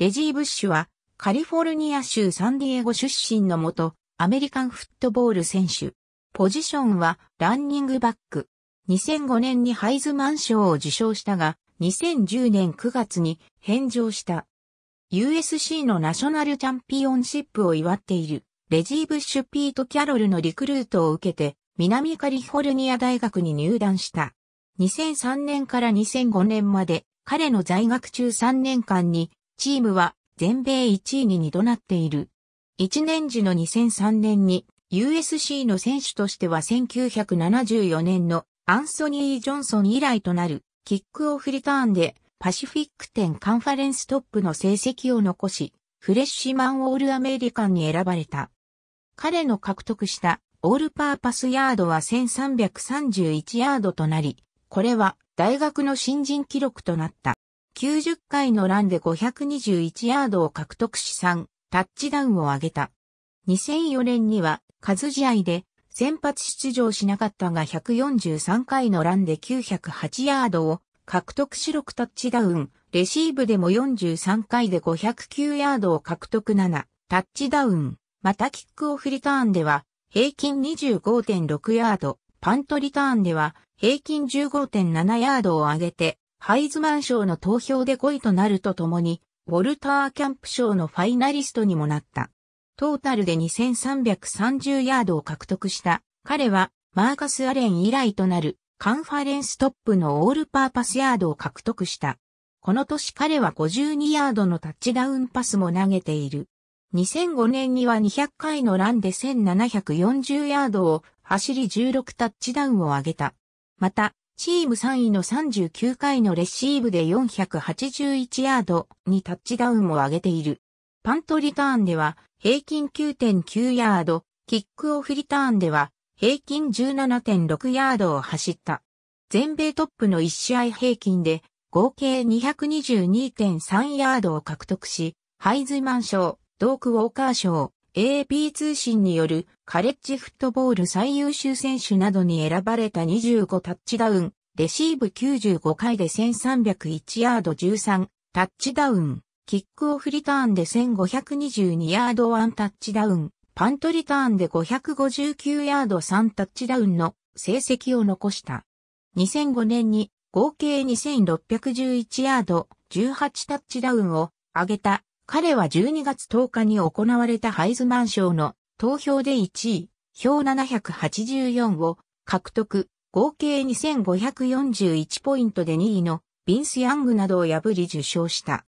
レジー・ブッシュはカリフォルニア州サンディエゴ出身の元アメリカンフットボール選手。ポジションはランニングバック。2005年にハイズマン賞を受賞したが、2010年9月に返上した。USC のナショナルチャンピオンシップを祝っているレジー・ブッシュ・ピート・キャロルのリクルートを受けて南カリフォルニア大学に入団した。2003年から2005年まで彼の在学中3年間にチームは全米1位に2度なっている。1年時の2003年に USC の選手としては1974年のアンソニー・ジョンソン以来となるキックオフリターンでパシフィック10カンファレンストップの成績を残し、フレッシュマンオールアメリカンに選ばれた。彼の獲得したオールパーパスヤードは1331ヤードとなり、これは大学の新人記録となった。90回のランで521ヤードを獲得し3タッチダウンを挙げた。2004年には数試合で先発出場しなかったが143回のランで908ヤードを獲得し6タッチダウン、レシーブでも43回で509ヤードを獲得7タッチダウン、またキックオフリターンでは平均25.6ヤード、パントリターンでは平均15.7ヤードを上げてハイズマン賞の投票で5位となるとともに、ウォルターキャンプ賞のファイナリストにもなった。トータルで2330ヤードを獲得した。彼はマーカス・アレン以来となるカンファレンストップのオールパーパスヤードを獲得した。この年彼は52ヤードのタッチダウンパスも投げている。2005年には200回のランで1740ヤードを走り16タッチダウンを上げた。また、チーム3位の39回のレシーブで481ヤードにタッチダウンを上げている。パントリターンでは平均9.9ヤード、キックオフリターンでは平均17.6ヤードを走った。全米トップの1試合平均で合計222.3ヤードを獲得し、ハイズマン賞、ドークウォーカー賞、AP 通信によるカレッジフットボール最優秀選手などに選ばれた25タッチダウン、レシーブ95回で1301ヤード13タッチダウン、キックオフリターンで1522ヤード1タッチダウン、パントリターンで559ヤード3タッチダウンの成績を残した。2005年に合計2611ヤード18タッチダウンを上げた彼は12月10日に行われたハイズマン賞の投票で1位、票784を獲得、合計2541ポイントで2位のビンス・ヤングなどを破り受賞した。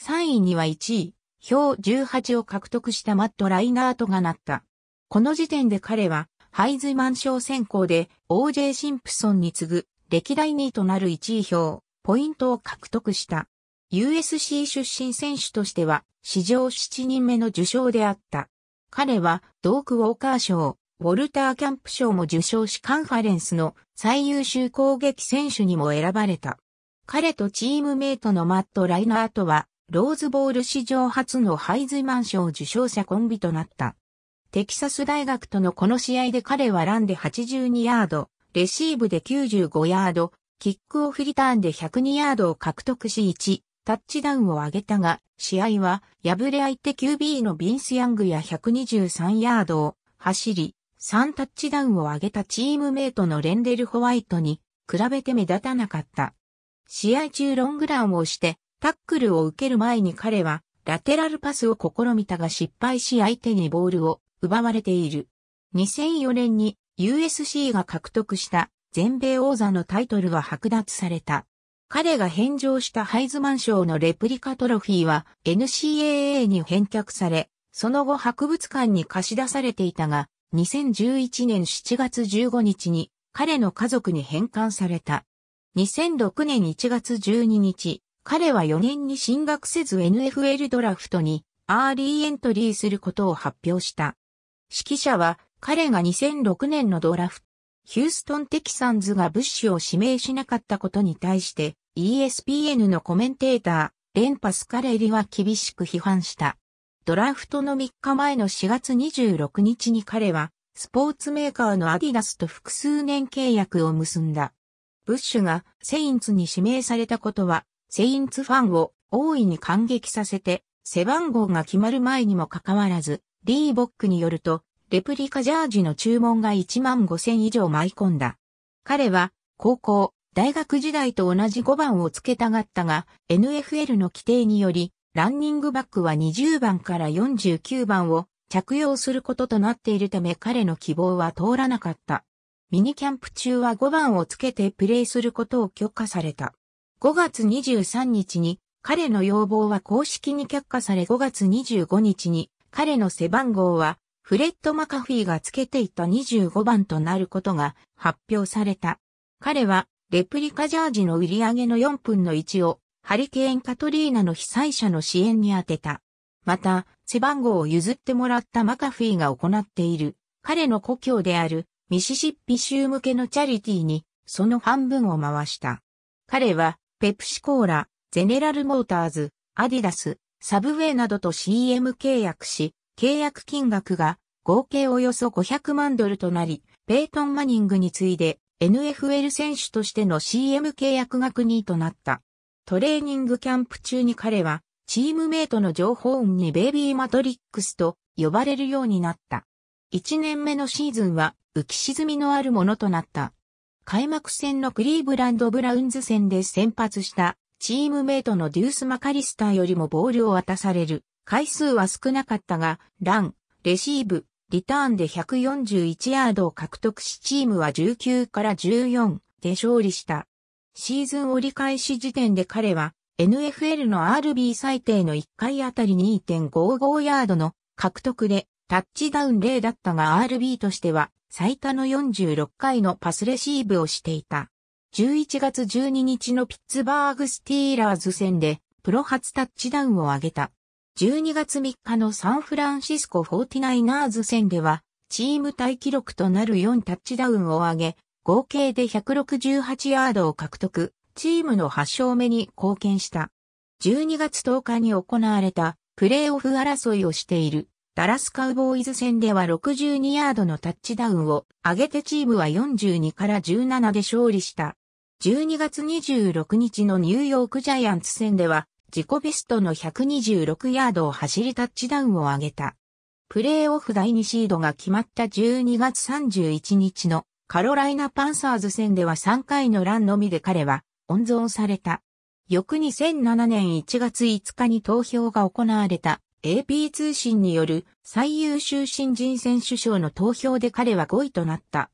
3位には1位、票18を獲得したマット・ライナートがなった。この時点で彼はハイズマン賞選考で OJ シンプソンに次ぐ歴代2位となる1位票、ポイントを獲得した。USC 出身選手としては史上7人目の受賞であった。彼はドーク・ウォーカー賞、ウォルター・キャンプ賞も受賞しカンファレンスの最優秀攻撃選手にも選ばれた。彼とチームメイトのマット・ライナーとは、ローズボール史上初のハイズマン賞受賞者コンビとなった。テキサス大学とのこの試合で彼はランで82ヤード、レシーブで95ヤード、キックオフリターンで102ヤードを獲得し1、タッチダウンを上げたが、試合は敗れ相手 QB のビンス・ヤングや123ヤードを走り、3タッチダウンを上げたチームメイトのレンデル・ホワイトに比べて目立たなかった。試合中ロングランをしてタックルを受ける前に彼はラテラルパスを試みたが失敗し相手にボールを奪われている。2004年に USC が獲得した全米王座のタイトルは剥奪された。彼が返上したハイズマン賞のレプリカトロフィーは NCAA に返却され、その後博物館に貸し出されていたが、2011年7月15日に彼の家族に返還された。2006年1月12日、彼は4年に進学せず NFL ドラフトにアーリーエントリーすることを発表した。識者は彼が2006年のドラフヒューストン・テキサンズがブッシュを指名しなかったことに対して ESPN のコメンテーター、レン・パスカレリは厳しく批判した。ドラフトの3日前の4月26日に彼はスポーツメーカーのアディダスと複数年契約を結んだ。ブッシュがセインツに指名されたことはセインツファンを大いに感激させて背番号が決まる前にもかかわらず、リーボックによると、レプリカジャージの注文が1万5千以上舞い込んだ。彼は、高校、大学時代と同じ5番をつけたがったが、NFL の規定により、ランニングバックは20番から49番を着用することとなっているため彼の希望は通らなかった。ミニキャンプ中は5番をつけてプレイすることを許可された。5月23日に彼の要望は公式に却下され5月25日に彼の背番号はフレッド・マカフィーがつけていた25番となることが発表された。彼はレプリカジャージの売り上げの4分の1をハリケーンカトリーナの被災者の支援に充てた。また、背番号を譲ってもらったマカフィーが行っている彼の故郷であるミシシッピ州向けのチャリティーにその半分を回した。彼はペプシコーラ、ゼネラルモーターズ、アディダス、サブウェイなどと CM 契約し、契約金額が合計およそ500万ドルとなり、ペイトン・マニングに次いで NFL 選手としての CM 契約額2位となった。トレーニングキャンプ中に彼は、チームメイトの情報音にベイビーマトリックスと呼ばれるようになった。1年目のシーズンは浮き沈みのあるものとなった。開幕戦のクリーブランド・ブラウンズ戦で先発したチームメイトのデュース・マカリスターよりもボールを渡される回数は少なかったが、ラン、レシーブ、リターンで141ヤードを獲得しチームは19から14で勝利した。シーズン折り返し時点で彼は NFL の RB 最低の1回あたり2.55ヤードの獲得でタッチダウン0だったが RB としては最多の46回のパスレシーブをしていた。11月12日のピッツバーグスティーラーズ戦でプロ初タッチダウンを挙げた。12月3日のサンフランシスコ 49ers 戦では、チームタイ記録となる4タッチダウンを挙げ、合計で168ヤードを獲得、チームの8勝目に貢献した。12月10日に行われたプレーオフ争いをしているダラスカウボーイズ戦では62ヤードのタッチダウンを上げてチームは42から17で勝利した。12月26日のニューヨークジャイアンツ戦では自己ベストの126ヤードを走りタッチダウンを上げた。プレーオフ第2シードが決まった12月31日のカロライナパンサーズ戦では3回のランのみで彼は温存された。翌2007年1月5日に投票が行われた AP 通信による最優秀新人選手賞の投票で彼は5位となった。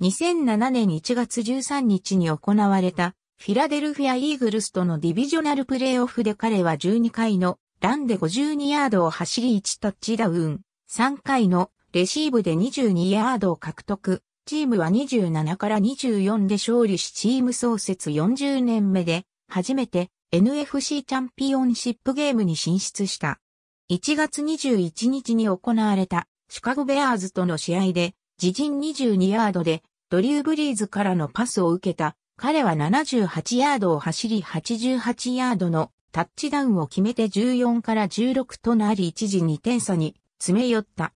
2007年1月13日に行われたフィラデルフィア・イーグルスとのディビジョナルプレーオフで彼は12回のランで52ヤードを走り1タッチダウン、3回のレシーブで22ヤードを獲得、チームは27から24で勝利しチーム創設40年目で初めて NFC チャンピオンシップゲームに進出した。1月21日に行われたシカゴベアーズとの試合で自陣22ヤードでドリューブリーズからのパスを受けた彼は78ヤードを走り88ヤードのタッチダウンを決めて14から16となり一時2点差に詰め寄った。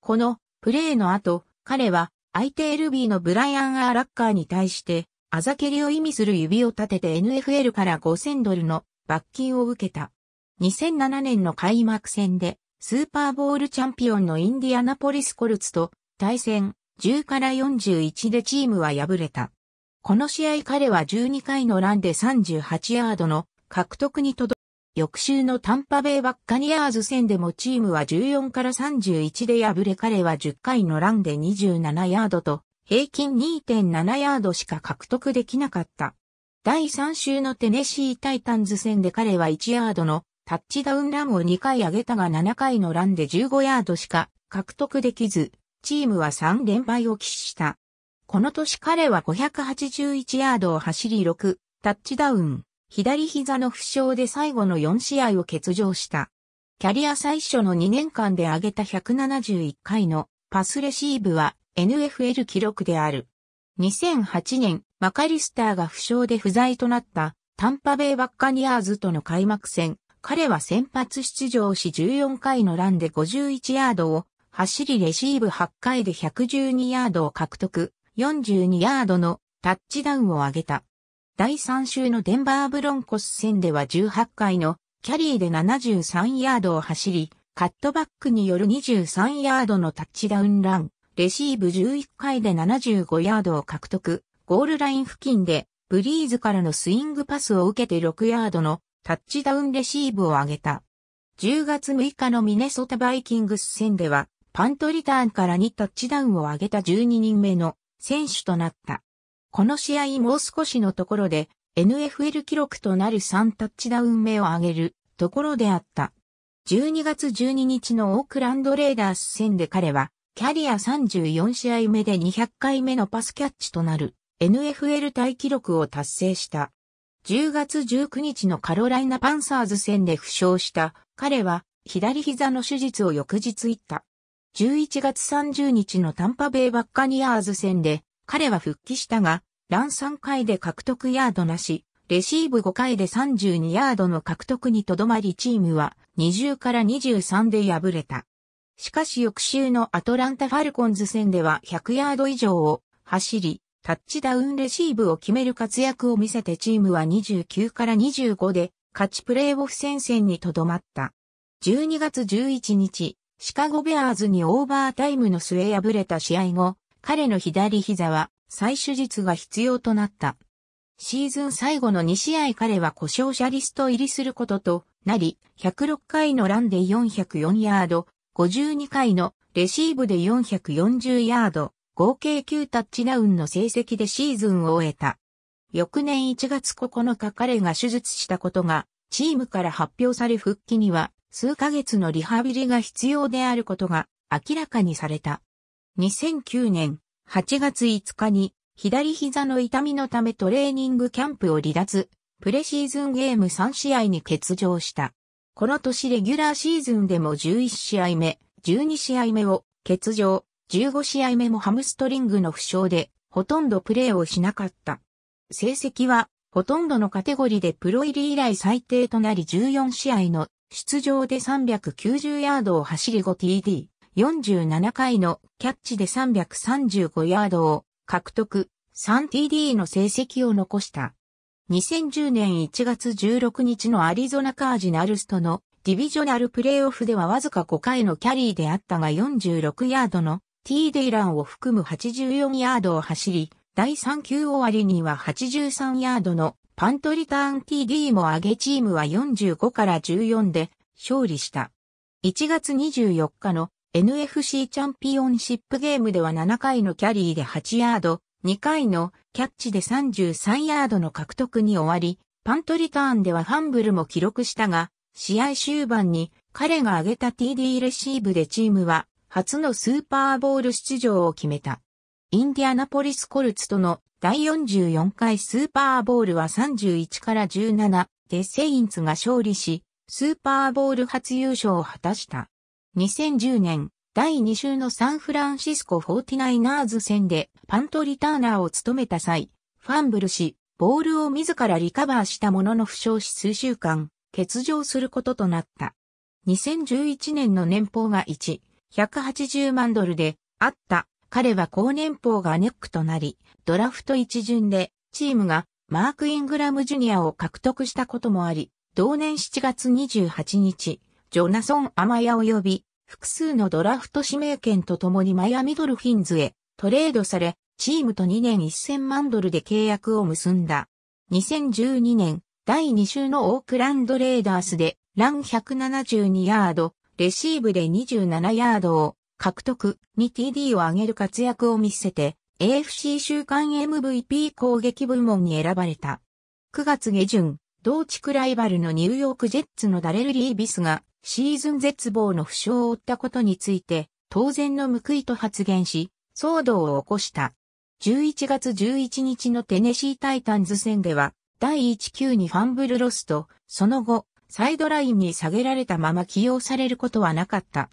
このプレーの後、彼は相手 LB のブライアン・アーラッカーに対してあざけりを意味する指を立てて NFL から5000ドルの罰金を受けた。2007年の開幕戦でスーパーボールチャンピオンのインディアナポリスコルツと対戦10から41でチームは敗れた。この試合彼は12回のランで38ヤードの獲得に届く翌週のタンパベイバッカニアーズ戦でもチームは14から31で敗れ彼は10回のランで27ヤードと平均2.7ヤードしか獲得できなかった。第3週のテネシータイタンズ戦で彼は1ヤードのタッチダウンランを2回上げたが7回のランで15ヤードしか獲得できず、チームは3連敗を喫した。この年彼は581ヤードを走り6、タッチダウン、左膝の負傷で最後の4試合を欠場した。キャリア最初の2年間で上げた171回のパスレシーブは NFL 記録である。2008年、マカリスターが負傷で不在となったタンパベイバッカニアーズとの開幕戦、彼は先発出場し14回のランで51ヤードを走りレシーブ8回で112ヤードを獲得。42ヤードのタッチダウンを上げた。第3週のデンバーブロンコス戦では18回のキャリーで73ヤードを走り、カットバックによる23ヤードのタッチダウンラン、レシーブ11回で75ヤードを獲得、ゴールライン付近でブリーズからのスイングパスを受けて6ヤードのタッチダウンレシーブを上げた。10月6日のミネソタバイキングス戦では、パントリターンから2タッチダウンを上げた12人目の選手となった。この試合もう少しのところで NFL 記録となる3タッチダウン目を上げるところであった。12月12日のオークランドレーダース戦で彼はキャリア34試合目で200回目のパスキャッチとなる NFL 大記録を達成した。10月19日のカロライナパンサーズ戦で負傷した彼は左膝の手術を翌日行った。11月30日のタンパベイバッカニアーズ戦で彼は復帰したが、ラン3回で獲得ヤードなし、レシーブ5回で32ヤードの獲得にとどまりチームは20から23で敗れた。しかし翌週のアトランタファルコンズ戦では100ヤード以上を走り、タッチダウンレシーブを決める活躍を見せてチームは29から25で勝ちプレーオフ戦線にとどまった。12月11日、シカゴベアーズにオーバータイムの末敗れた試合後、彼の左膝は再手術が必要となった。シーズン最後の2試合彼は故障者リスト入りすることとなり、106回のランで404ヤード、52回のレシーブで440ヤード、合計9タッチダウンの成績でシーズンを終えた。翌年1月9日彼が手術したことがチームから発表され復帰には数ヶ月のリハビリが必要であることが明らかにされた。2009年8月5日に左膝の痛みのためトレーニングキャンプを離脱、プレシーズンゲーム3試合に欠場した。この年レギュラーシーズンでも11試合目、12試合目を欠場、15試合目もハムストリングの負傷で、ほとんどプレーをしなかった。成績は、ほとんどのカテゴリーでプロ入り以来最低となり14試合の出場で390ヤードを走り 5TD、47回のキャッチで335ヤードを獲得、3TD の成績を残した。2010年1月16日のアリゾナカージナルスとのディビジョナルプレイオフではわずか5回のキャリーであったが46ヤードの T デイランを含む84ヤードを走り、第3球終わりには83ヤードのパントリターン TD も上げチームは45から14で勝利した。1月24日の NFC チャンピオンシップゲームでは7回のキャリーで8ヤード、2回のキャッチで33ヤードの獲得に終わり、パントリターンではファンブルも記録したが、試合終盤に彼が挙げた TD レシーブでチームは初のスーパーボール出場を決めた。インディアナポリスコルツとの第44回スーパーボールは31から17でセインツが勝利し、スーパーボール初優勝を果たした。2010年、第2週のサンフランシスコ 49ers 戦でパントリターナーを務めた際、ファンブルし、ボールを自らリカバーしたものの負傷し数週間、欠場することとなった。2011年の年俸が1、180万ドルであった彼は高年俸がネックとなり、ドラフト一巡でチームがマーク・イングラム・ジュニアを獲得したこともあり、同年7月28日、ジョナソン・アマヤ及び複数のドラフト指名権とともにマイアミドルフィンズへトレードされ、チームと2年1000万ドルで契約を結んだ。2012年、第2週のオークランドレーダースで、ラン172ヤード、レシーブで27ヤードを獲得に TD を上げる活躍を見せて AFC 週間 MVP 攻撃部門に選ばれた。9月下旬、同地区ライバルのニューヨークジェッツのダレル・リービスがシーズン絶望の負傷を負ったことについて当然の報いと発言し、騒動を起こした。11月11日のテネシータイタンズ戦では第1球にファンブルロスと、その後、サイドラインに下げられたまま起用されることはなかった。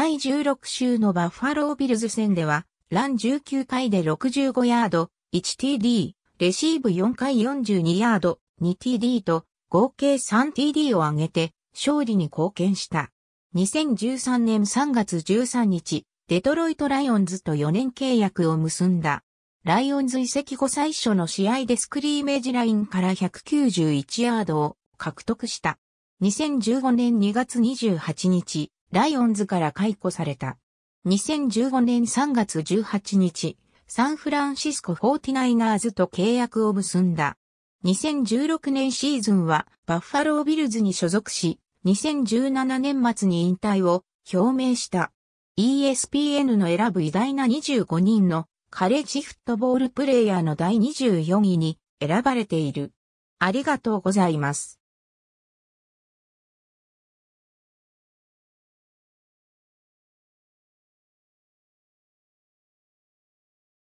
第16週のバッファロービルズ戦では、ラン19回で65ヤード、1TD、レシーブ4回42ヤード、2TD と合計 3TD を上げて勝利に貢献した。2013年3月13日、デトロイトライオンズと4年契約を結んだ。ライオンズ移籍後最初の試合でスクリーメージラインから191ヤードを獲得した。2015年2月28日、ライオンズから解雇された。2015年3月18日、サンフランシスコ 49ers と契約を結んだ。2016年シーズンはバッファロービルズに所属し、2017年末に引退を表明した。ESPN の選ぶ偉大な25人のカレッジフットボールプレイヤーの第24位に選ばれている。ありがとうございます。